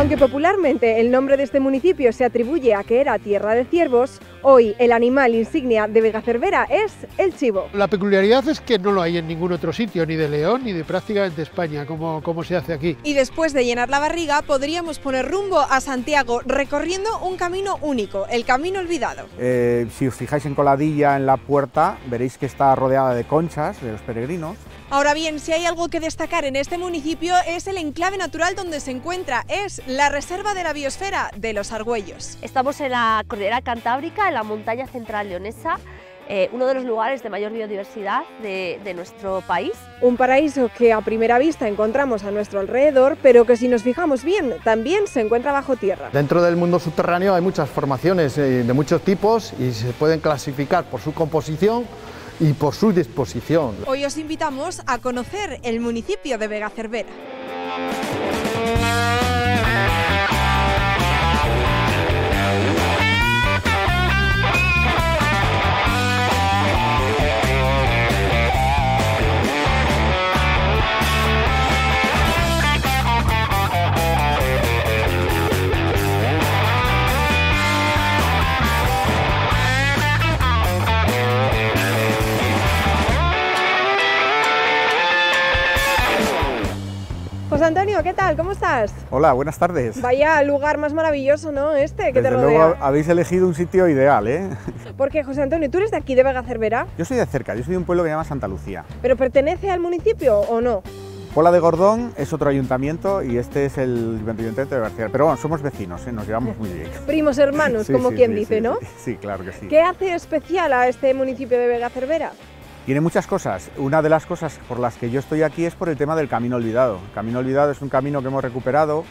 Aunque popularmente el nombre de este municipio se atribuye a que era tierra de ciervos, hoy el animal insignia de Vega Cervera es el chivo. La peculiaridad es que no lo hay en ningún otro sitio, ni de León ni de prácticamente España, como, como se hace aquí. Y después de llenar la barriga, podríamos poner rumbo a Santiago recorriendo un camino único, el camino olvidado. Eh, si os fijáis en Coladilla, en la puerta, veréis que está rodeada de conchas de los peregrinos. Ahora bien, si hay algo que destacar en este municipio es el enclave natural donde se encuentra, es la Reserva de la Biosfera de los Argüellos. Estamos en la cordillera cantábrica, en la montaña central leonesa, eh, uno de los lugares de mayor biodiversidad de, de, nuestro país. Un paraíso que a primera vista encontramos a nuestro alrededor, pero que si nos fijamos bien, también se encuentra bajo tierra. Dentro del mundo subterráneo hay muchas formaciones eh, de muchos tipos y se pueden clasificar por su composición y por su disposición. Hoy os invitamos a conocer el municipio de Vega Cervera. Tal? ¿Cómo estás? Hola, buenas tardes. Vaya lugar más maravilloso, ¿no? Este que Desde te rodea. luego habéis elegido un sitio ideal, ¿eh? Porque, José Antonio, tú eres de aquí, de Vega Cervera, Yo soy de cerca, yo soy de un pueblo que se llama Santa Lucía. pero ¿pertenece al municipio o no? Pola de Gordón es otro ayuntamiento y este es el ayuntamiento de García. Pero bueno, somos vecinos, ¿eh? nos llevamos muy bien. Primos hermanos, Sí, como sí, quien sí, dice, ¿no? Sí, claro que sí. ¿Qué hace especial a este municipio de Vega Cervera? Tiene muchas cosas. Una de las cosas por las que yo estoy aquí es por el tema del Camino Olvidado. El Camino Olvidado es un camino que hemos recuperado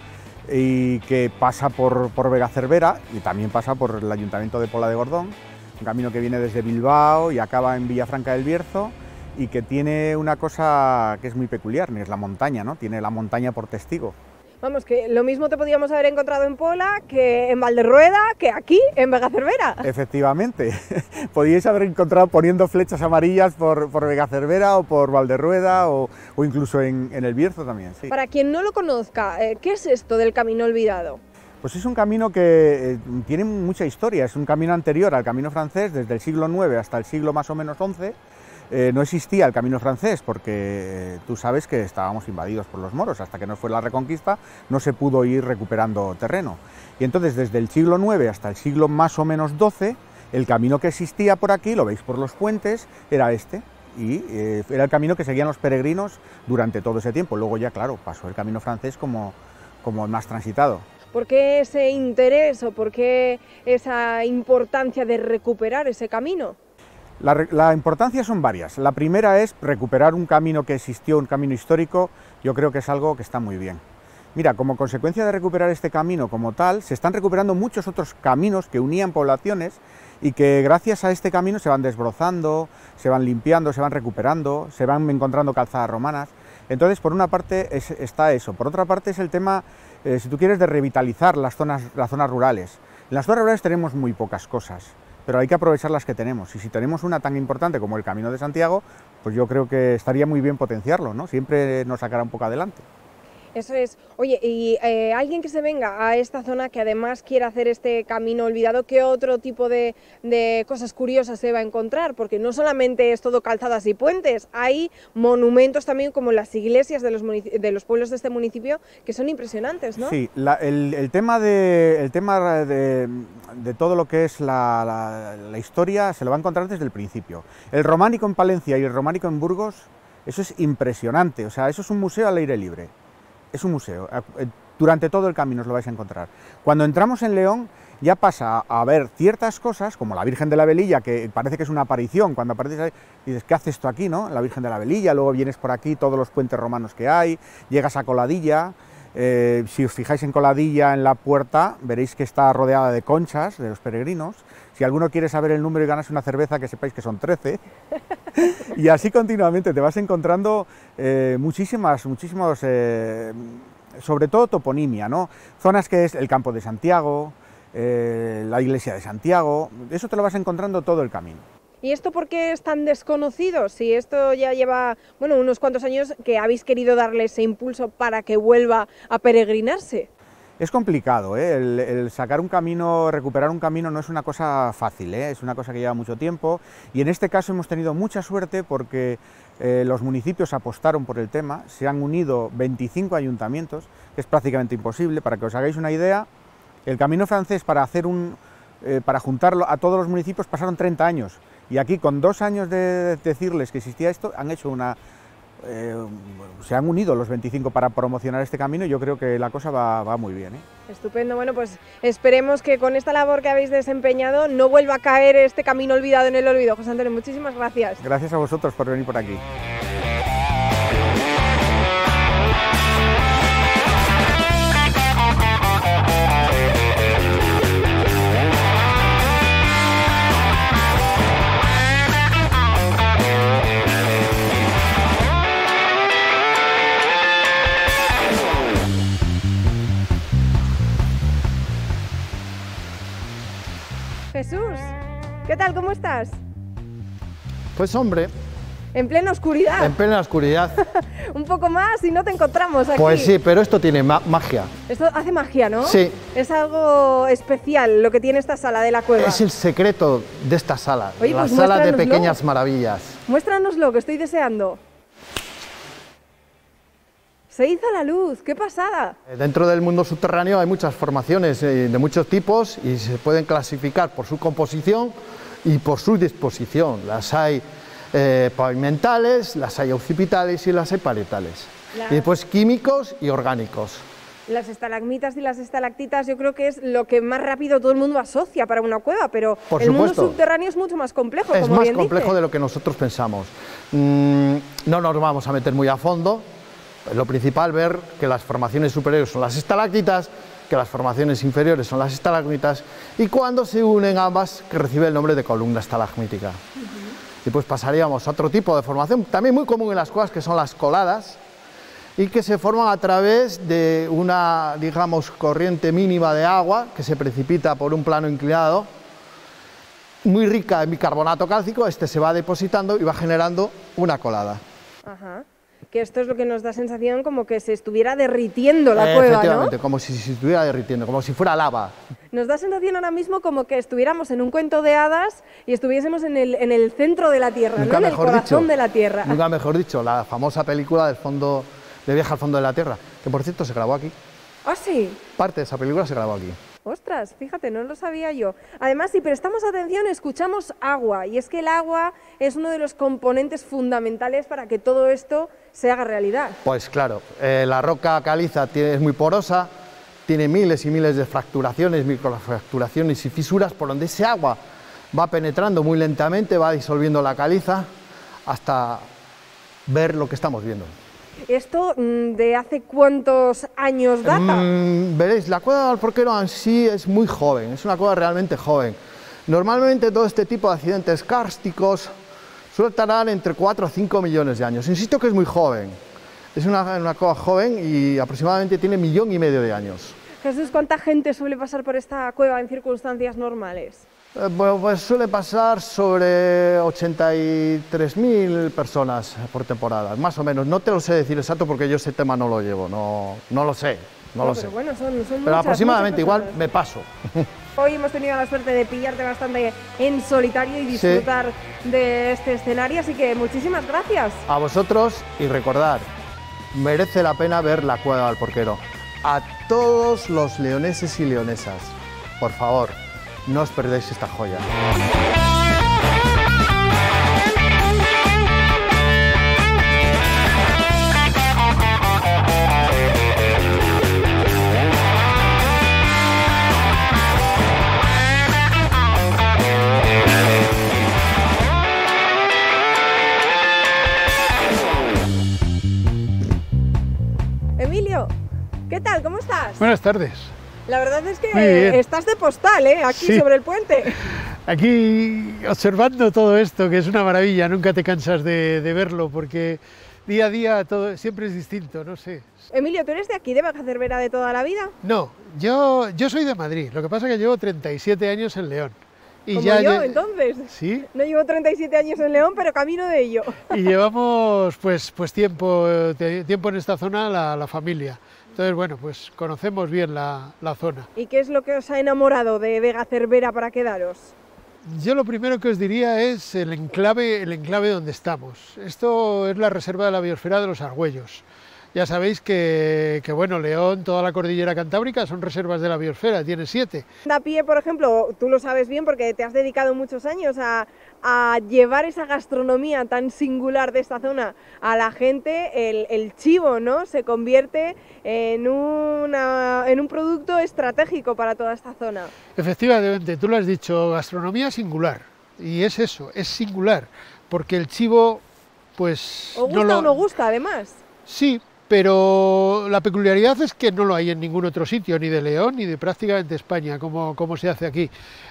y que pasa por, por Vega Cervera y también pasa por el Ayuntamiento de Pola de Gordón. Un camino que viene desde Bilbao y acaba en Villafranca del Bierzo y que tiene una cosa que es muy peculiar, es la montaña, ¿no? Tiene la montaña por testigo. Vamos, que lo mismo te podíamos haber encontrado en Pola que en Valderrueda, que aquí, en Vega Cervera. Efectivamente, podíais haber encontrado poniendo flechas amarillas por, por Vega Cervera o por Valderrueda o, o incluso en, en el Bierzo también. Sí. Para quien no lo conozca, eh, ¿qué es esto del Camino Olvidado? Pues es un camino que eh, tiene mucha historia, es un camino anterior al camino francés, desde el siglo IX hasta el siglo más o menos XI. Eh, no existía el camino francés porque eh, tú sabes que estábamos invadidos por los moros, hasta que no fue la reconquista no se pudo ir recuperando terreno. Y entonces desde el siglo IX hasta el siglo más o menos XII, el camino que existía por aquí, lo veis por los puentes, era este. Y eh, era el camino que seguían los peregrinos durante todo ese tiempo. Luego ya, claro, pasó el camino francés como, como más transitado. ¿Por qué ese interés o por qué esa importancia de recuperar ese camino? La, importancia son varias. La primera es recuperar un camino que existió, un camino histórico, yo creo que es algo que está muy bien. Mira, como consecuencia de recuperar este camino como tal, se están recuperando muchos otros caminos que unían poblaciones y que gracias a este camino se van desbrozando, se van limpiando, se van recuperando, se van encontrando calzadas romanas. Entonces, por una parte es- está eso, por otra parte es el tema, eh, si tú quieres, de revitalizar las zonas, las zonas rurales. En las zonas rurales tenemos muy pocas cosas, pero hay que aprovechar las que tenemos. Y si tenemos una tan importante como el Camino de Santiago, pues yo creo que estaría muy bien potenciarlo, ¿no? Siempre nos sacará un poco adelante. Eso es. Oye, y eh, alguien que se venga a esta zona que además quiera hacer este camino olvidado, ¿qué otro tipo de, de cosas curiosas se va a encontrar? Porque no solamente es todo calzadas y puentes, hay monumentos también como las iglesias de los, de los pueblos de este municipio que son impresionantes, ¿no? Sí, la- el, tema, de, el tema de, de todo lo que es la- la historia se lo va a encontrar desde el principio. El románico en Palencia y el románico en Burgos, eso es impresionante, o sea, eso es un museo al aire libre. Es un museo. eh, Durante todo el camino os lo vais a encontrar. Cuando entramos en León ya pasa a ver ciertas cosas, como la Virgen de la Velilla, que parece que es una aparición. Cuando apareces ahí, dices, ¿qué hace esto aquí, no? La Virgen de la Velilla, luego vienes por aquí, todos los puentes romanos que hay, llegas a Coladilla. Eh, si os fijáis en Coladilla, en la puerta, veréis que está rodeada de conchas de los peregrinos. Si alguno quiere saber el número y ganarse una cerveza, que sepáis que son 13. y así continuamente te vas encontrando eh, muchísimas, muchísimos, eh, sobre todo toponimia, ¿no? Zonas que es el campo de Santiago, la iglesia de Santiago, eso te lo vas encontrando todo el camino. ¿Y esto por qué es tan desconocido? Si esto ya lleva, bueno, unos cuantos años que habéis querido darle ese impulso para que vuelva a peregrinarse. Es complicado, ¿eh? el, sacar un camino, recuperar un camino no es una cosa fácil, ¿eh? es una cosa que lleva mucho tiempo y en este caso hemos tenido mucha suerte porque eh, los municipios apostaron por el tema, se han unido 25 ayuntamientos, que es prácticamente imposible, para que os hagáis una idea, el camino francés para, hacer un, para juntarlo a todos los municipios pasaron 30 años y aquí con dos años de decirles que existía esto han hecho una eh, se han unido los 25 para promocionar este camino y yo creo que la cosa va, muy bien. ¿eh? Estupendo, bueno pues esperemos que con esta labor que habéis desempeñado no vuelva a caer este camino olvidado en el olvido. José Antonio, muchísimas gracias. Gracias a vosotros por venir por aquí. Jesús, ¿qué tal? ¿Cómo estás? Pues hombre. En plena oscuridad. En plena oscuridad. Un poco más y no te encontramos aquí. Pues sí, pero esto tiene magia. Esto hace magia, ¿no? Sí. Es algo especial lo que tiene esta sala de la cueva. Es el secreto de esta sala, la pues sala de pequeñas maravillas. Muéstranoslo, que estoy deseando. Se hizo la luz, qué pasada. Eh, dentro del mundo subterráneo hay muchas formaciones eh, de muchos tipos y se pueden clasificar por su composición y por su disposición. Las hay eh, pavimentales, las hay occipitales y las hay parietales. Y después químicos y orgánicos. Las estalagmitas y las estalactitas yo creo que es lo que más rápido todo el mundo asocia para una cueva, pero el mundo subterráneo es mucho más complejo. Es más complejo de lo que nosotros pensamos. Mm, no nos vamos a meter muy a fondo, lo principal ver que las formaciones superiores son las estalactitas, que las formaciones inferiores son las estalagmitas y cuando se unen ambas que recibe el nombre de columna estalagmítica. Y pues pasaríamos a otro tipo de formación, también muy común en las cuevas, que son las coladas, y que se forman a través de una, digamos, corriente mínima de agua que se precipita por un plano inclinado, muy rica en bicarbonato cálcico, este se va depositando y va generando una colada que esto es lo que nos da sensación como que se estuviera derritiendo la cueva, efectivamente, como si se estuviera derritiendo, como si fuera lava. Nos da sensación ahora mismo como que estuviéramos en un cuento de hadas y estuviésemos en el, en el centro de la Tierra, ¿no? en el corazón de la Tierra. Nunca mejor dicho, la famosa película del fondo, de Viaje al fondo de la Tierra, que por cierto se grabó aquí. ¿Ah, sí? Parte de esa película se grabó aquí. Ostras, fíjate, no lo sabía yo. Además, si prestamos atención, escuchamos agua, y es que el agua es uno de los componentes fundamentales para que todo esto se haga realidad. Pues claro, eh, la roca caliza es muy porosa, tiene miles y miles de fracturaciones, microfracturaciones y fisuras por donde ese agua va penetrando muy lentamente, va disolviendo la caliza hasta ver lo que estamos viendo. ¿Esto mm, de hace cuántos años data? Mm, veréis, la cueva del Alforquero en sí es muy joven, es una cueva realmente joven. Normalmente todo este tipo de accidentes kársticos suele tardar entre 4 o 5 millones de años. Insisto que es muy joven, es una, una cueva joven y aproximadamente tiene millón y medio de años. Jesús, ¿cuánta gente suele pasar por esta cueva en circunstancias normales? Eh, bueno, pues suele pasar sobre 83.000 personas por temporada, más o menos. No te lo sé decir exacto porque yo ese tema no lo llevo, no, no lo sé, no, lo pero sé. Bueno, son, son pero aproximadamente igual me paso. Hoy hemos tenido la suerte de pillarte bastante en solitario y disfrutar de este escenario, así que muchísimas gracias. A vosotros y recordar, merece la pena ver la cueva del porquero. A todos los leoneses y leonesas, por favor, no os perdéis esta joya. Buenas tardes. La verdad es que estás de postal, ¿eh? Aquí sobre el puente. Aquí observando todo esto, que es una maravilla, nunca te cansas de, verlo, porque día a día todo siempre es distinto, no sé. Emilio, ¿tú eres de aquí, de Bajacervera de toda la vida? No, yo, yo soy de Madrid, lo que pasa es que llevo 37 años en León Y Como ya yo, entonces. Sí, No llevo 37 años en León, pero camino de ello. y llevamos pues, pues tiempo, eh, tiempo en esta zona la, la familia. Entonces, bueno, pues conocemos bien la, la zona. ¿Y qué es lo que os ha enamorado de Vega Cervera para quedaros? Yo lo primero que os diría es el enclave, el enclave donde estamos. Esto es la reserva de la biosfera de los Argüellos. Ya sabéis que, que, bueno, León, toda la cordillera cantábrica son reservas de la biosfera, tiene siete. Da pie, por ejemplo, tú lo sabes bien porque te has dedicado muchos años a, a llevar esa gastronomía tan singular de esta zona a la gente, el, el chivo, ¿no? Se convierte en, una- en un producto estratégico para toda esta zona. Efectivamente, tú lo has dicho, gastronomía singular. Y es eso, es singular, porque el chivo, pues... ¿Os gusta no lo- o no gusta, además? Sí, pero la peculiaridad es que no lo hay en ningún otro sitio, ni de León ni de prácticamente España, como, como se hace aquí.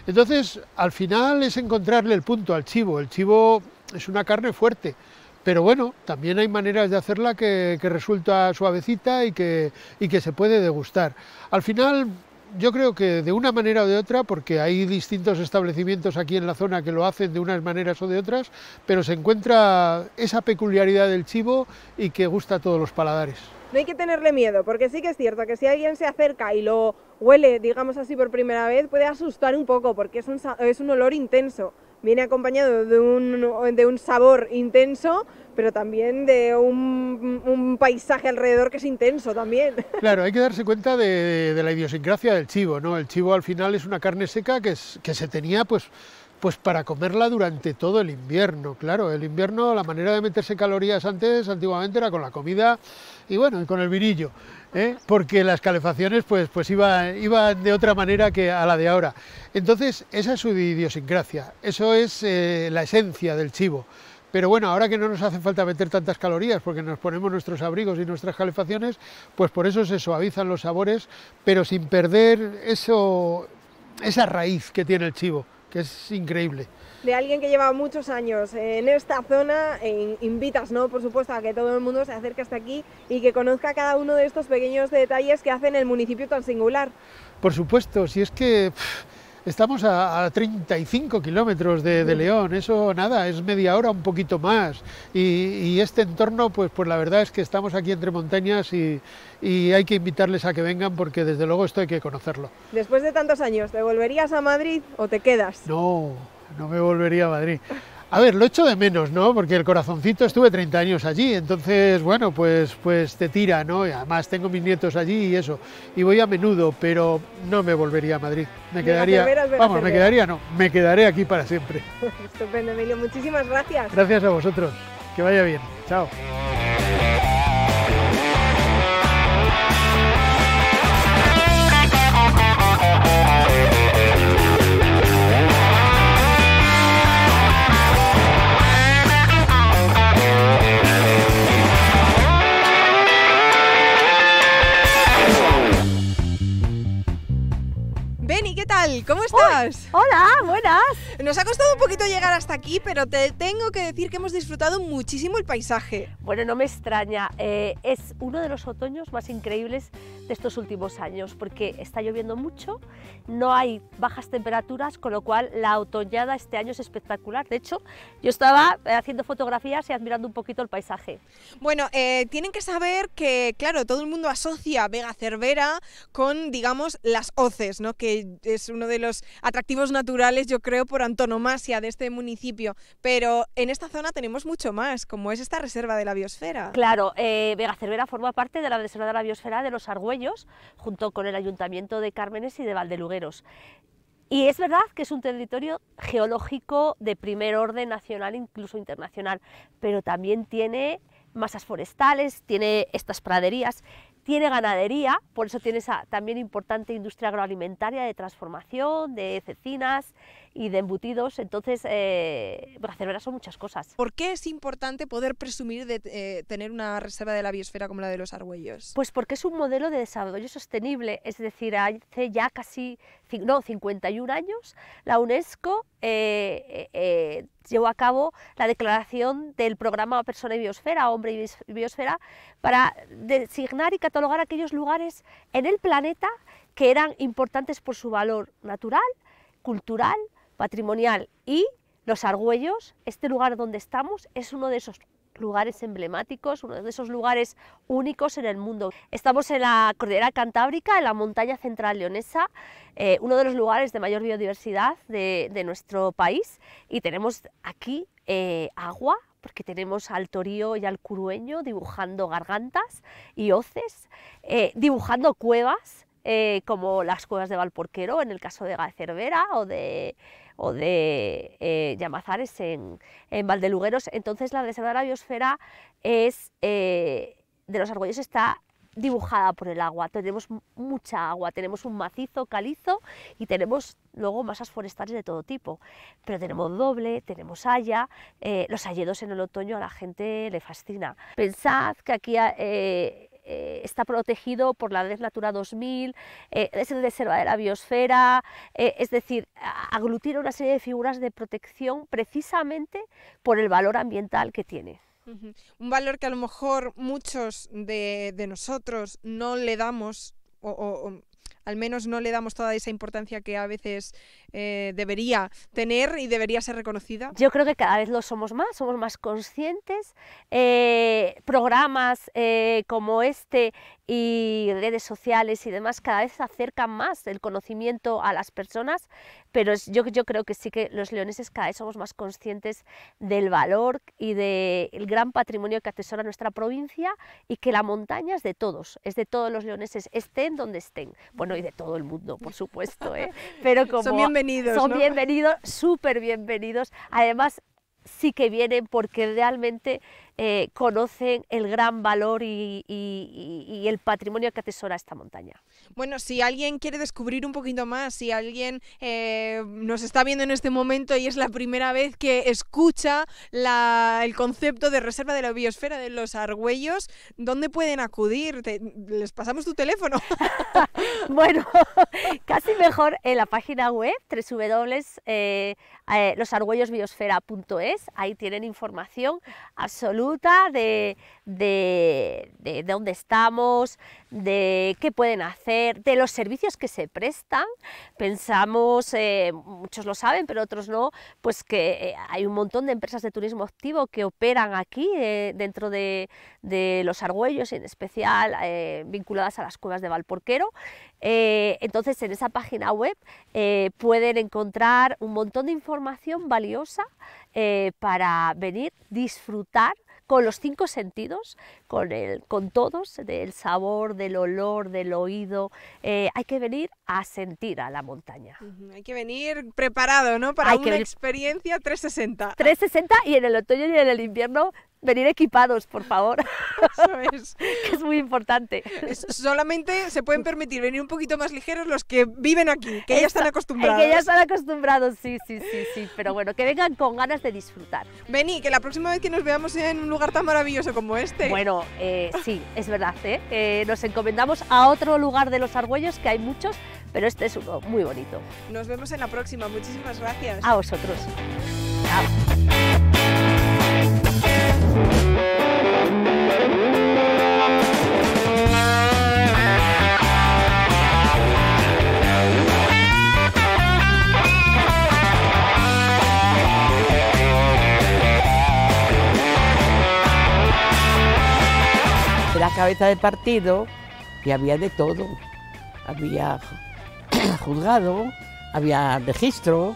Entonces, al final es encontrarle el punto al chivo. El chivo es una carne fuerte, pero bueno, también hay maneras de hacerla que, que resulta suavecita y que, y que se puede degustar. Al final, yo creo que de una manera o de otra, porque hay distintos establecimientos aquí en la zona que lo hacen de unas maneras o de otras, pero se encuentra esa peculiaridad del chivo y que gusta a todos los paladares. No hay que tenerle miedo, porque sí que es cierto que si alguien se acerca y lo huele, digamos así, por primera vez, puede asustar un poco, porque es un, es un olor intenso. Viene acompañado de un, de un sabor intenso, pero también de un, paisaje alrededor que es intenso también. Claro, hay que darse cuenta de, de la idiosincrasia del chivo, ¿no? El chivo al final es una carne seca que, es- que se tenía pues, pues para comerla durante todo el invierno. Claro, el invierno la manera de meterse calorías antes, antiguamente era con la comida y bueno, y con el virillo, ¿eh? porque las calefacciones pues, pues iban, iban de otra manera que a la de ahora. Entonces, esa es su idiosincrasia, eso es eh, la esencia del chivo. Pero bueno, ahora que no nos hace falta meter tantas calorías porque nos ponemos nuestros abrigos y nuestras calefacciones, pues por eso se suavizan los sabores, pero sin perder eso, esa raíz que tiene el chivo, que es increíble. De alguien que lleva muchos años en esta zona, e invitas, ¿no? Por supuesto, a que todo el mundo se acerque hasta aquí y que conozca cada uno de estos pequeños detalles que hacen el municipio tan singular. Por supuesto, si es que pff, estamos a, a 35 kilómetros de, de León, eso nada, es media hora, un poquito más. Y, y este entorno, pues, pues la verdad es que estamos aquí entre montañas y, y hay que invitarles a que vengan porque desde luego esto hay que conocerlo. Después de tantos años, ¿te volverías a Madrid o te quedas? No, no me volvería a Madrid. A ver, lo echo de menos, ¿no? Porque el corazoncito estuve 30 años allí, entonces, bueno, pues, pues te tira, ¿no? Y además tengo mis nietos allí y eso. Y voy a menudo, pero no me volvería a Madrid. Me quedaría, vamos, me quedaría, no, me quedaré aquí para siempre. Estupendo, Emilio. Muchísimas gracias. Gracias a vosotros. Que vaya bien. Chao. Tal? ¿Cómo estás? Hola, buenas. Nos ha costado un poquito llegar hasta aquí, pero te tengo que decir que hemos disfrutado muchísimo el paisaje. Bueno, no me extraña, eh, es uno de los otoños más increíbles de estos últimos años porque está lloviendo mucho, no hay bajas temperaturas, con lo cual la otoñada este año es espectacular. De hecho, yo estaba eh, haciendo fotografías y admirando un poquito el paisaje. Bueno, eh, tienen que saber que, claro, todo el mundo asocia Vega Cervera con, digamos, las hoces, ¿no? Que es uno de los atractivos naturales, yo creo, por antonomasia de este municipio. Pero en esta zona tenemos mucho más, como es esta reserva de la biosfera. Claro, eh, Vega Cervera forma parte de la Reserva de la Biosfera de los Argüellos, junto con el Ayuntamiento de Cármenes y de Valdelugueros. Y es verdad que es un territorio geológico de primer orden nacional, incluso internacional, pero también tiene masas forestales, tiene estas praderías, tiene ganadería, por eso tiene esa también importante industria agroalimentaria de transformación, de cecinas y de embutidos. Entonces, eh, son muchas cosas. ¿Por qué es importante poder presumir de eh, tener una reserva de la biosfera como la de los Argüellos? Pues porque es un modelo de desarrollo sostenible, es decir, hace ya casi no, 51 años la UNESCO eh, eh, eh, llevó a cabo la declaración del programa Persona y Biosfera, Hombre y Biosfera, para designar y catalogar aquellos lugares en el planeta que eran importantes por su valor natural, cultural, patrimonial. Y los Argüellos, este lugar donde estamos, es uno de esos lugares emblemáticos, uno de esos lugares únicos en el mundo. Estamos en la cordillera cantábrica, en la montaña central leonesa, eh, uno de los lugares de mayor biodiversidad de, nuestro país y tenemos aquí eh, agua, porque tenemos al torío y al curueño dibujando gargantas y hoces, eh, dibujando cuevas, como las cuevas de Valporquero, en el caso de Cervera o de o de eh, Llamazares en, en, Valdelugueros. Entonces la reserva de la biosfera es, eh, de los argollos está dibujada por el agua, tenemos mucha agua, tenemos un macizo calizo y tenemos luego masas forestales de todo tipo, pero tenemos doble, tenemos haya, eh, los hayedos en el otoño a la gente le fascina. Pensad que aquí eh, está protegido por la Red Natura 2000, eh, es el reserva de la biosfera, eh, es decir, aglutina una serie de figuras de protección precisamente por el valor ambiental que tiene. Un valor que a lo mejor muchos de, nosotros no le damos o, al menos no le damos toda esa importancia que a veces eh, debería tener y debería ser reconocida? Yo creo que cada vez lo somos más, somos más conscientes. Eh, programas eh, como este y redes sociales y demás cada vez acercan más el conocimiento a las personas, pero yo, yo creo que sí que los leoneses cada vez somos más conscientes del valor y del gran patrimonio que atesora nuestra provincia y que la montaña es de todos, es de todos los leoneses, estén donde estén, bueno, y de todo el mundo, por supuesto, pero como... Son bienvenidos, Son bienvenidos, súper bienvenidos, además sí que vienen porque realmente eh, conocen el gran valor y, el patrimonio que atesora esta montaña. Bueno, si alguien quiere descubrir un poquito más, si alguien eh, nos está viendo en este momento y es la primera vez que escucha el concepto de reserva de la biosfera de los argüellos, ¿dónde pueden acudir? ¿Les pasamos tu teléfono? bueno, casi mejor en la página web www.losargüellosbiosfera.es, ahí tienen información absoluta de, de, de, dónde estamos, de qué pueden hacer, de los servicios que se prestan. Pensamos, eh, muchos lo saben, pero otros no, pues que eh, hay un montón de empresas de turismo activo que operan aquí eh, dentro de, de, los argüellos, en especial vinculadas a las cuevas de Valporquero. entonces, en esa página web pueden encontrar un montón de información valiosa para venir, disfrutar con los cinco sentidos, con, el, con todos, del sabor, del olor, del oído. Eh, hay que venir a sentir a la montaña. Hay que venir preparado, ¿no? Para una experiencia 360. 360 y en el otoño y en el invierno venir equipados, por favor. Eso es. que es muy importante. solamente se pueden permitir venir un poquito más ligeros los que viven aquí, que ya están acostumbrados. Que ya están acostumbrados, sí, sí, sí, sí. Pero bueno, que vengan con ganas de disfrutar. Vení, que la próxima vez que nos veamos en un lugar tan maravilloso como este. Bueno, eh, sí, es verdad, ¿eh? nos encomendamos a otro lugar de los Argüellos, que hay muchos, pero este es uno muy bonito. Nos vemos en la próxima. Muchísimas gracias. A vosotros. La cabeza de partido y había de todo. Había juzgado, había registro,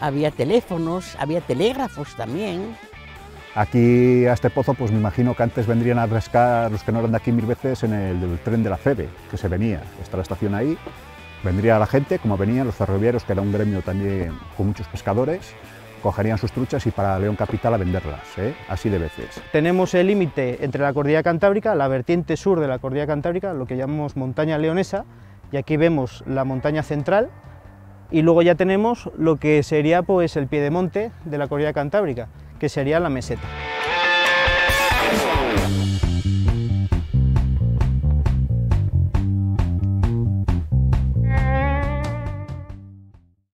había teléfonos, había telégrafos también. Aquí a este pozo, pues me imagino que antes vendrían a pescar los que no eran de aquí mil veces en el, tren de la FEBE, que se venía. Está la estación ahí, vendría la gente, como venían los ferroviarios, que era un gremio también con muchos pescadores, cogerían sus truchas y para León Capital a venderlas, ¿eh? así de veces. Tenemos el límite entre la cordillera cantábrica, la vertiente sur de la cordillera cantábrica, lo que llamamos montaña leonesa, y aquí vemos la montaña central, y luego ya tenemos lo que sería pues, el piedemonte de la cordillera cantábrica, que sería la meseta.